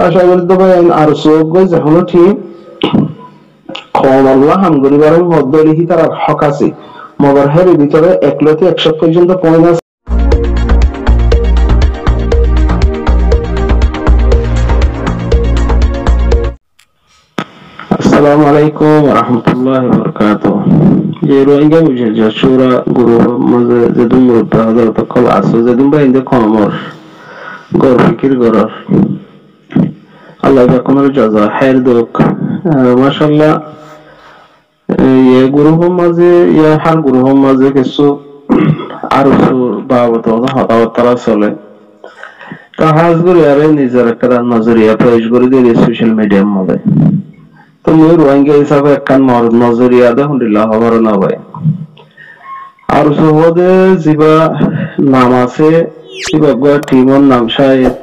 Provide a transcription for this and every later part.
আশা করি তো আর চোখ গই যখন ঠিক? কম, আল্লাহ, হাম গরিবার মধ্যলি তার হক আছে। মগর হের ভিতরে একলতে একশো পর্যন্ত পয়েন্ট আছে। আসসালামু আলাইকুম রহমতুল্লাহ বরকাত যে রোহিঙ্গা বুঝে, যে সুরা গুরু মাঝে যে দুম রূপে হজরত কল আসো যে দুম বাইন্দে কমর, গর ফিকির গরর। আল্লাহ কোনের জাজা হের দুক মাশাআল্লাহ ইয়ে গুরুহ মাঝে ইয়ে মাঝে কিছু আরসুর বাবত চলে। তা হাজ করে আরে নিজের একটা নজরিয়া প্রয়োগ করে দিয়ে সোশ্যাল মিডিয়ার মধ্যে। তো মই রোহিঙ্গা হিসাবে একখান নজরিয়া দে হুন্ডিল্লাহ হবার না ভাই। আর সহদে যিবা নাম আছে কিবা টিমর নাম শায়দ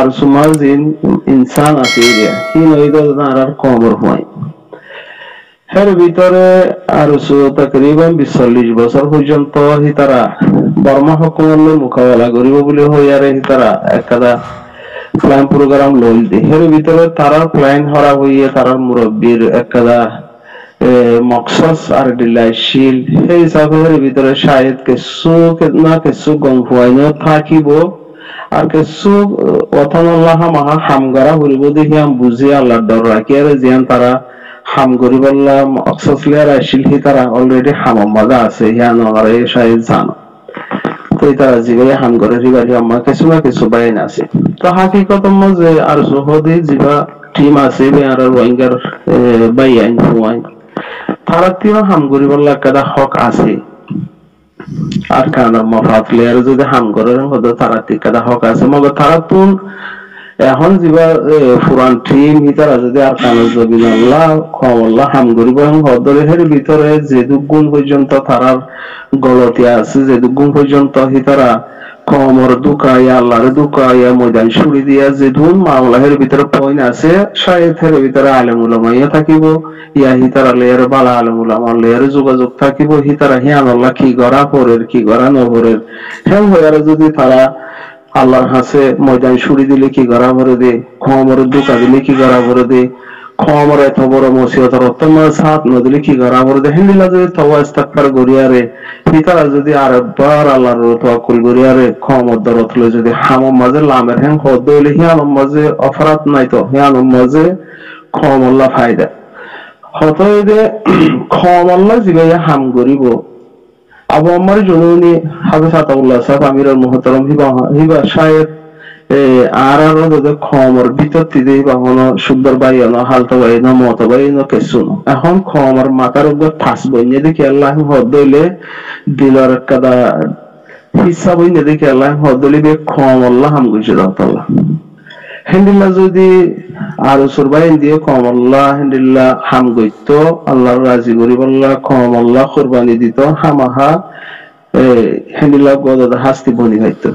আর সুমার জিন ইনসান এরিয়া হি নইদ আর আর কমর হয়? এর ভিতরে আর তাকরিবান বিচল্লিশ বছর পর্যন্ত হি তারা বর্মা হুকুমের মোকাবেলা করিব বলে হইয়ারে হি তারা একাদা প্ল্যান প্রোগ্রাম লইল দে। এর ভিতরে তারা প্ল্যান হরা হইয়ে তারা মুরব্বীর একাদা মকসাস আর ডিলাইশীল সেই হিসাবের ভিতরে শায়দ কিছু না কিছু গম ফুয়াইন থাকিব। আর কিছু অথম আল্লাহ মাহা হামগারা হরিব দেখি আম বুঝি আল্লাহর ডর রাখি আর জিয়ান তারা হাম করি বললাম অক্সসলিয়ার আসিল হি তারা অলরেডি হামাম মাজা আছে হিয়ান আর শায়দ জানো। তো তারা জিবাই হাম করে রিবারি আম্মা কিছু না কিছু বাইন আছে তো হাকিকত যে আর সহদি জিবা টিম আছে আর রোহিঙ্গার বাইয়াইন ফুয়াইন তারা তিন হাম করি বললা কাদা হক আছে। আর কারণ মফাত প্লেয়ার যদি হাম করে হতো তারা কাদা হক আছে। মগর তারা তুন, এখন যিবা ফুরান টিম হিতারা যদি আর কানো জবিন আল্লাহ কমল্লাহ হাম করিব এবং হদরের ভিতরে যে গুণ পর্যন্ত তারার গলতি আছে যে গুণ পর্যন্ত হিতারা কমর দুকাইয়া আল্লাহর দুকাইয়া ময়দান সুরি দিয়া যে ধুন ভিতরে আছে শায়েথের ভিতরে থাকিব, ইয়া হিতারা লেয়ার বালা আলেম লেয়ার যোগাযোগ থাকিব, হিতারা হিয়ান আল্লাহ কি গড়া পরের, কি গড়া নহরের। হ্যাঁ হইয়ারা যদি তারা আল্লাহর হাসে ময়দান সুরি দিলে কি গড়া ভরে দে খমর দুকা দিলে কি গড়া ভরে দে খমর এত বড় মসিয়তর অত্যন্ত সাত নদিলে কি ভরে দে হিন্দিলা যদি তওয়া ইস্তাগফার গরিয়ারে পিতারা যদি আরেকবার আল্লাহর তাওয়াক্কুল গরিয়ারে খমর দরত লই যদি হামম মাঝে, লামের হ্যাং হদ দইলে হিয়ান মাঝে অফরাত নাই তো হিয়ান মাঝে খমল্লা ফায়দা। হতইদে খমল্লা জিগাইয়া হাম গরিব। আবু আম্মার জনুনি হাফিজ আতাউল্লাহ সাহেব আমিরুল মুহতারাম হিবা হিবা শায়েদ আর আর দে খমর, ভিতর হিবা হন সুন্দর বাইয়ানো হালতা বাইয়ানো মত বাইয়ানো কেসুনো এখন খমর মাথার উপর থাস বইনে দেখি আল্লাহ হদ দইলে দিলর কাদা হিসাব বইনে দেখি আল্লাহ হদ দইলে বে খম আল্লাহ হাম গুছে দাও তাল্লাহ হেন্ডিল্লা যদি আর সুরবাইন দিয়ে কম আল্লাহ হেন্ডিল্লা হাম গইত আল্লাহর রাজি করিব আল্লাহ কম আল্লাহ কোরবানি দিত, হামাহা হেন্ডিল্লা গদ হাস্তি বনি হইতো।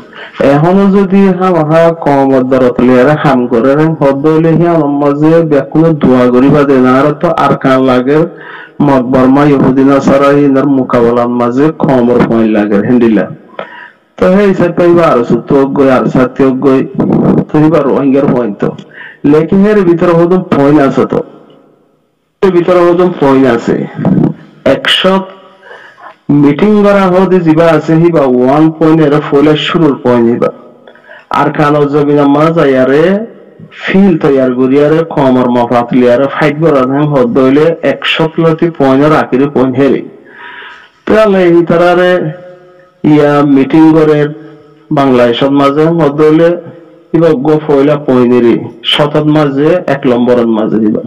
এখনও যদি হামাহা কম দরত লিয়ারে হাম করে হদ হইলে হি আমার দোয়া করিবা দেন আর তো আর কান লাগে মত বর্মা ইহুদিনা সারা ইনার মোকাবেলার মাঝে কমর পয়েন্ট লাগে হেন্ডিল্লা তো সেই হিসাবে পাইবা আর সুতোক গই, আর সাথীক গই তো এবার রোহিঙ্গার পয়েন্ট তো। লেকিন এর ভিতরে হদম পয়েন্ট আছে তো। ভিতরে হদম পয়েন্ট আছে। একশো মিটিং করা হতে যিবা আছে, হিবা ওয়ান পয়েন্ট এর ফলে শুরুর পয়েন্ট হিবা। আর কানো জবিনা মাজা ইয়ারে ফিল তৈয়ার করিয়ারে, কমর মফাত লিয়ারে ফাইট করা ধান হদ দইলে একশো লতি পয়েন্টের আকিরে পয়েন্ট হেরি। তাহলে এই তারারে ইয়া মিটিং করে বাংলাদেশের মাঝে হদ দইলে কিবা গো ফয়লা পয়নেরি শতত মাঝে, এক নম্বরের মাঝে দিবা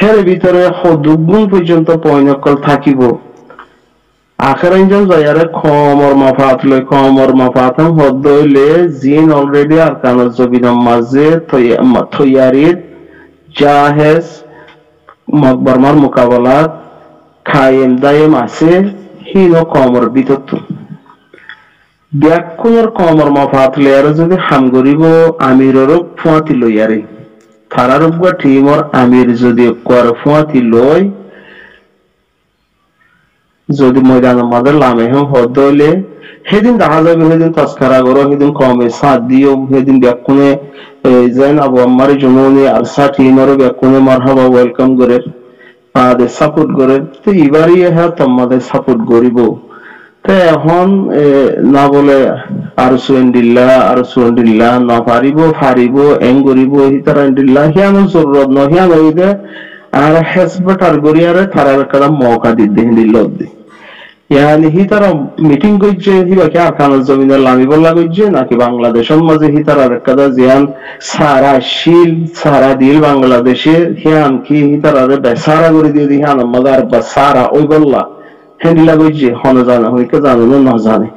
হের ভিতরে দুগুণ পর্যন্ত পয়েন্ট অকল থাকিব। আখের ইঞ্জন যায়ারে খমর মাফাত লই, খমর মাফাত হদ হইলে জিন অলরেডি আর কানার জবিনার মাঝে থইয়ারিত জাহেজ মকবরমার মোকাবেলাত খায়েম দায়েম আছে, হিনো কমর ভিতর ব্যাকুণর কমর মফাত লেয়ারে যদি হাম করিব আমিরর ফুয়াতি লইয়ারে। থারার উপর টিমর আমির যদি কর ফুয়াতি লই যদি ময়দান আমাদের লামে হেম হদ হইলে সেদিন দেখা যাবে সেদিন তস্কারা করো সেদিন কমে সাথ দিও সেদিন ব্যাকুনে যেন আবু আম্মার জননি আর সাথিনরও ব্যাকুনে মারহাবা ওয়েলকাম করে তাদের সাপোর্ট করে তো এবারই হ্যাঁ তোমাদের সাপোর্ট করিব তো এখন না বলে আর সুয়েন্ডিল্লা আর সুয়েন্ডিল্লা না পারিব ফারিব এং করিব হিতারান্ডিল্লা হিয়ানো জরুরত ন হিয়ানো ইদে আর হেসবট আর গরিয়ারে তারার কারা মৌকা দিতে হিন্দিল্লা দি। ইয়ানি হি তারা মিটিং করছে হিবা কি আরকানের জমিনের লামি বললা করছে নাকি বাংলাদেশের মাঝে হি তারা কাদা জিয়ান সারা শিল, সারা দিল বাংলাদেশে, হিয়ান কি হি তারা বেসারা করে দিয়ে দি, হিয়ান মাদার বা সারা ওই বললা। হেন্ডিলা করছে হন জানা হইকে জানো না জানে।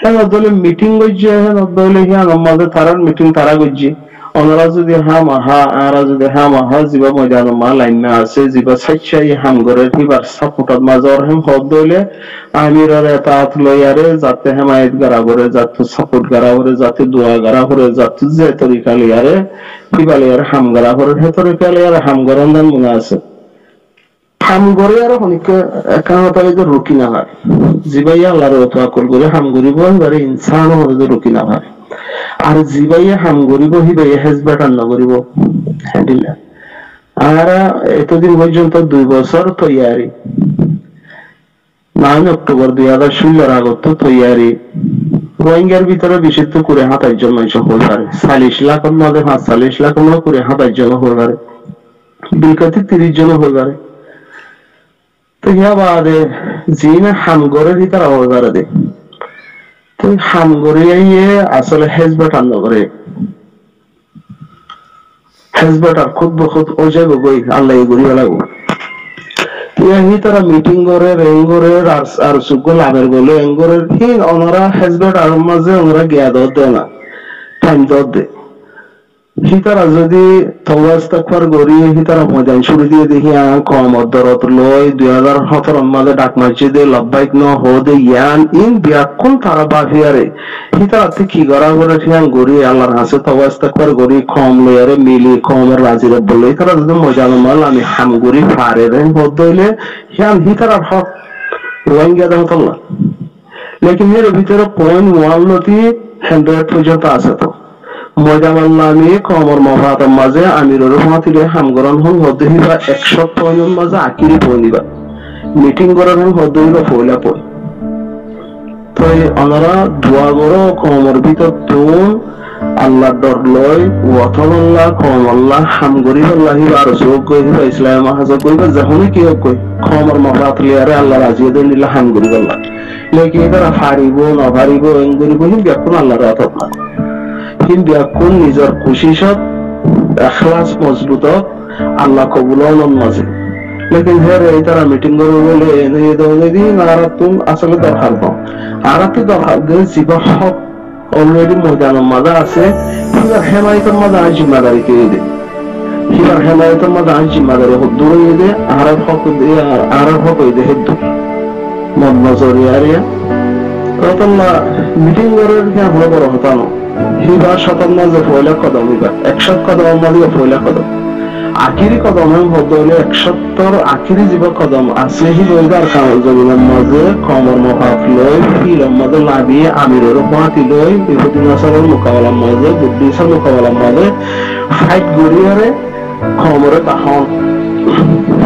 হ্যাঁ দলে মিটিং করছে হ্যাঁ দলে হিয়ান মাঝে তারার মিটিং তারা করছে ওনারা যদি হাম হা আরা যদি হাম ময়দান মা লাইন আছে জিবা সাইচাই হাম করে হিবার সাপোর্টার মাজর হেম হদ দইলে আমিরের এতাত লয়ারে যাতে হেমায়ত গারা করে যাতে সাপোর্ট গারা করে যাতে দোয়া গারা করে যাতে যে তরিকা লিয়ারে হিবা লিয়ারে হাম গারা করে হে তরিকা লিয়ারে হাম গরন দেন মনে আছে হাম গরে আর হনিকে একান্ত যে রুকি না হয় জিবাই আল্লাহর ওয়া কল করে হাম গরিব এবারে ইনসান হতে রুকি না হয় আর জিবাইয়ে হাম করিব হিবাইয়ে হেজবাটার ন করিব হ্যান্ডিলা আর এতদিন পর্যন্ত দুই বছর তৈয়ারি। নয় অক্টোবর দুই হাজার ষোলোর আগত তৈয়ারি। রোহিঙ্গার ভিতরে বিশুদ্ধ করে হাতার জন্য হল পারে চাল্লিশ লাখের মধ্যে পাঁচ চাল্লিশ লাখ করে হাতার জন্য হল পারে বিলকাতি তিরিশ জন হল পারে তো ইয়া বাদে, জিনা হাম গড়ের ভিতরে হল পারে দে তুই হাম গড়িয়ে আসলে হেজবাট আন্দ করে হেজবাট আর খুদ বখুদ ও যাবে গই আল্লাহ গড়িয়ে লাগবো। ইয়াহি তারা মিটিং করে রেং করে, আর সুগল আবের গলে এং করে। হিন ওনারা হেজবাট আর মাঝে ওনারা গিয়া দেয় না, টাইম দেয়। হিতারা যদি হিতারা ময়দান দিয়ে দেখি কম দরত লই দুই হাজার সতেরো ডাক লব্বাইক ন হদে ইয়ান ইন তারা হিতারা তে কি আল্লাহর হাসে কম মিলি রাজিরে বলে, হিতারা যদি মাল, আমি হাম গরি, ফারে রে হদ হইলে হিয়ান হিতারা হক রোহিঙ্গা লেকিন এর ভিতরে পয়েন্ট ওয়ান নতি হান্ড্রেড পর্যন্ত আছে তো। ময়দামাল্লামি কমর মহাতার মাঝে পয়নিবা মিটিং করার হন হদ্দহিবা ফইলা পয় তো ওনারা দোয়া করো কমর ভিতর তুন আল্লাহ ডর লয় ওয়াতাল্লাহ কম আল্লাহ হাম গরিব আল্লাহ আর যোগ কইবা ইসলাম হাজা কইবা কি কই কমর মহাত লিয়ারে আল্লাহ রাজি দেন দিলা হাম গরিব আল্লাহ লেকি এরা ফারিব না না কিন্তু এখন নিজের কোশিশত এখলাস মজবুত আল্লাহ কবুল মাঝে। লেকিন হের এই তারা মিটিং করবে বলে, এনে দৌড়ে দিন আর তুম আসলে দরকার পাও আর তো দরকার গেলে জিবা হক অলরেডি ময়দান মাঝে আছে। হিবার হেমায়তের মাঝে আজ জিম্মাদারি কে দে হিবার হেমায়তের মাঝে আজ জিম্মাদারি হক, দূরে দে আর হক আর হক দে হেদ্দু মন নজরি আরিয়া। কতল্লা মিটিং করে হলো বড় হতানো হিবা একশত কদম মাঝে পয়লা কদম। আখিরি হলে একসত্তর আখিরি জীব কদম আছে। হি লইবার কামল জমিনের মাঝে কমর মহাফ লই ফিলম লই মোকাবেলার মাঝে মোকাবেলার মাঝে ফাইট গড়িয়ারে কমরে তাহন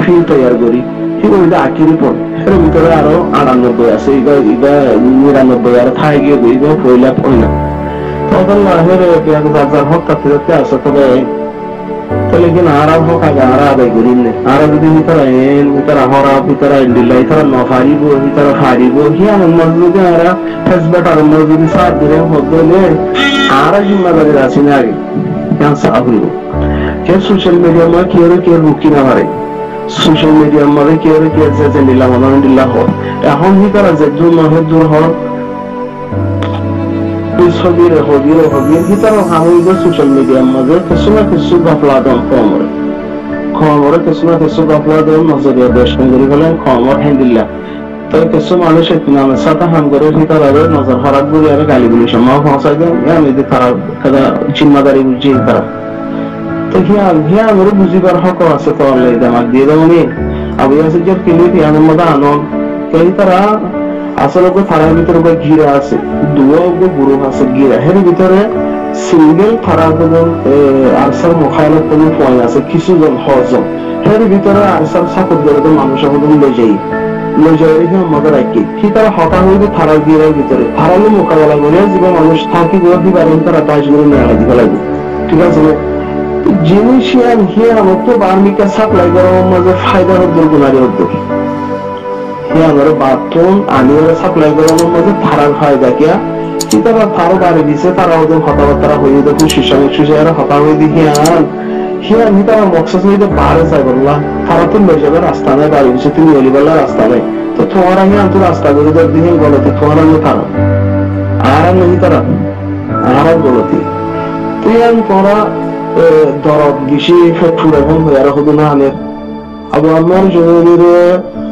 ফিল তৈয়ার করি। এর ভিতরে আরও আটানব্বই আছে। ইবা ইবা নিরানব্বই আর থাই গিয়ে পয়লা পয়লা। সোশ্যাল মিডিয়া মা কি ওরে কে রুকি না হারে সোশ্যাল মিডিয়া মাঝে কি ওরে কে যে নিলাম আলহামদুলিল্লাহ এখন ভিতরে যে দূর নহে দূর হওয়ার হবিরে হবিয়ে ভিতরে হামিব সোশ্যাল মিডিয়ার মাঝে কিছু না কিছু গফলা দম কমরে কমরে কিছু না কিছু গফলা দম নজরিয়া দর্শন করি ফেলেন কমর হেন্দিল্লা তো কিছু মানুষ নামের সাথে হাম করে ভিতরে নজর হরাত বলি আর গালি গুলি সময় পৌঁছাই দেন আমি যে তারা কাদা জিম্মাদারি বুঝি তারা তো হিয়ান হিয়ান ওর বুঝিবার হক আছে তো আল্লাহ দামাক দিয়ে দেবনি আবু ইয়াসির কিলি হিয়ানের মধ্যে আনন্দ। এই তারা আসলে ওকে ফাড়ার ভিতরে ওকে গিরা আছে, দুয়া গুরু আছে গিরা এর ভিতরে সিঙ্গেল ফাড়া মোখাইলত কোনো পয়েন্ট আছে কিছু জন হজন এর ভিতরে আনসার সাপোর্ট করে তো মতন লই যাই যাই রেখে রাখি কি তারা হঠাৎ হইতে ফাড়ার গিরার ভিতরে ফাড়ালে মোকাবেলা করে যে মানুষ থাকি গুলো দিবার তারা দাসগুলো লাগবে ঠিক আছে জিনিস হিয়ান তো বার্মিকা সাপ্লাই করার মাঝে ফায়দা হদ্দুর গুণারি হদ্দুর হিয়ানোর বাথরুম আনিওর সাপ্লাই করার মাঝে থারার ফায়দা কিয়া কি তারা থারো বাড়ি দিছে, তারা ওদের কথাবার্তা হয়ে দেখুন শিশামিক শিশারা হতা হয়ে দি হিয়ান হিয়ান হি তারা মকসদ হইতে বাহারে চাই বললা। তারা তো লই যাবে, রাস্তা নাই বাড়ি দিছে, তুমি অলিবেলা রাস্তা নাই। তো তোমার হিয়ান তো রাস্তা করে দেখ দিহি গলতি তোমার আমি তারা। আর নেই তারা, আর গলতি তুই আমি তোরা দরদ ফেটফুর এখন হয়ে আর হতো না আনের আবু আমার জমিরে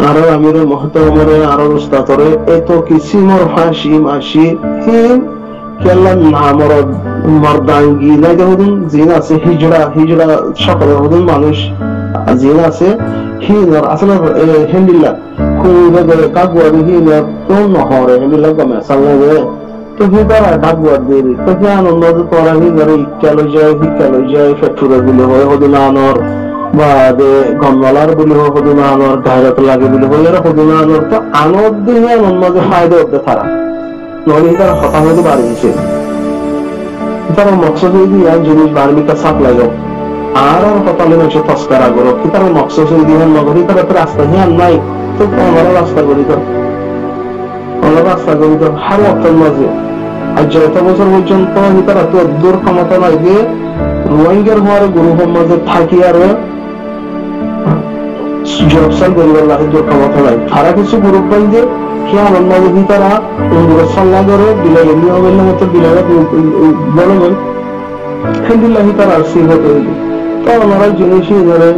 আরও আমির, মহতমরে, আরও উস্তাতরে এত কিছু মর ফাঁসি মাসি হিম কেলা নামর মর্দাঙ্গি না দেখুন জিন আছে, হিজড়া হিজড়া সকলের হদুন মানুষ জিন আছে হিনর আসলে হেন্ডিল্লা কুইবে গরে হিনর তো নহরে হেন্ডিল্লা গমে সাল্লাগে তো হি, তারা ডাকুয়ার দেরি তো হি আনন্দ তোরা হি গরে ইক্কালো যায় হিক্কালো যায় ফেটুরে গুলো হয়, হদুন আনর। বা দে গমলার বলি হোক হদুনা আনোর গায়রত লাগে বলি এরা হদুনা আনোর তো আনোর দিনে আনন্দ মাঝে ফায়দা হতে তারা নইলে তারা হতা হতে বাড়িয়েছে তারা মকসদ যদি আর জিনিস বার্মিকা সাপ লাগো আর আর হতালে মাসে তস্কারা করো কি তারা মকসদ যদি হন নগরী তারা রাস্তা হিয়ান নাই? তো আমরা রাস্তা করি তো আমরা রাস্তা করি তো হার অর্থের মাঝে। আর যত বছর পর্যন্ত তারা তো দূর ক্ষমতা যে, রোহিঙ্গার হওয়ার গুরু মাঝে থাকি আর জবসাল করিবার লাগে দূর ক্ষমতা নাই। তারা কিছু গ্রুপ যে কি আনন্দ যদি তারা সাল্লা করে বিলাই নিয়মের মতো বিলাই বলে গেল হেন্দিল্লাহি তারা আর সিংহ তৈরি। তো ওনারা জিনিসই ধরে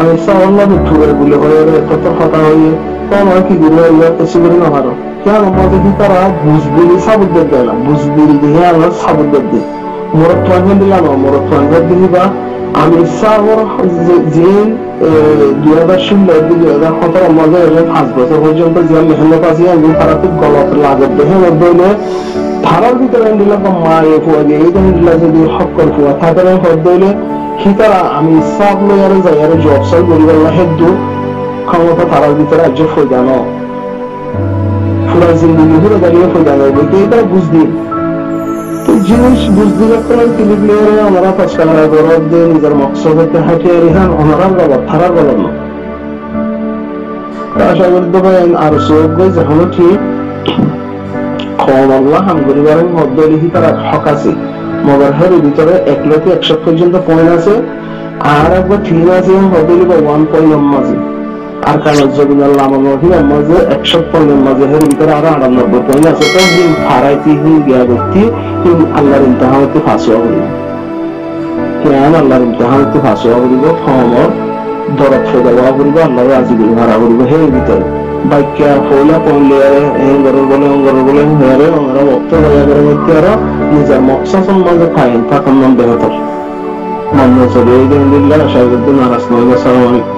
আমি সাওয়াল্লা ঠুকের বলে হয়ে কত হতা হয়ে তো ওনারা কি গুরু হইয়া কিছু করে না হারো কেন আমাদের কি তারা বুঝবিলি সাবুদ্দের না। বুঝবিলি দিয়ে আমরা সাবুদ্দের দিই মোরত দিলাম মোরত দিলি আমি সাগর যে দুই হাজার ষোলো দুই হাজার সতেরো মধ্যে পাঁচ বছর পর্যন্ত যে মেহনত আছে আমি তারা খুব গলত লাগত। দেখে মধ্যে ধারার ভিতরে দিলে মা এ ফুয়া দিয়ে। এই দিলে যদি হকর ফুয়া থাকে হদ দিলে সি তারা আমি সাব লই আর যাই আর জব সব করিবার হেদু ক্ষমতা তারার ভিতরে আজ ফৈদানো পুরা জিন্দগি ঘুরে দাঁড়িয়ে ফৈদানো বলতে এটা বুঝদি তো জিনিস বুঝতে পারতাম তিনি প্লেয়ারে আমরা তস্কারা গরব দিয়ে নিজের হাঁটিয়ে রেহান গলত না। আশা করি আর যেখানে ঠিক কম আল্লাহ লিখি তার হক আছে। মগর হের ভিতরে এক লক্ষ একশো পর্যন্ত পয়েন্ট আছে, আর একবার ঠিক আছে ওয়ান পয়েন্ট মাঝে আর কারণ জবিন আল্লাহ আমার মহিলা মাঝে একশো পয়েন্টের মাঝে হের ভিতরে আরও আটানব্বই আছে তো হিম ফারাইতি হিম গিয়া ব্যক্তি হিম আল্লাহর ইমতাহানতে ফাঁসুয়া করিব হিয়ান আল্লাহর ইমতাহানতে ফাঁসুয়া করিব ফমর দরদ ফেদাওয়া করিব আল্লাহর আজিগুলি মারা করিব হের ভিতরে। বাক্যা ফৌলা পড়লে এঙ্গরের বলে, অঙ্গরের বলে, হেয়ারে অঙ্গরা নয়, আসসালামু আলাইকুম।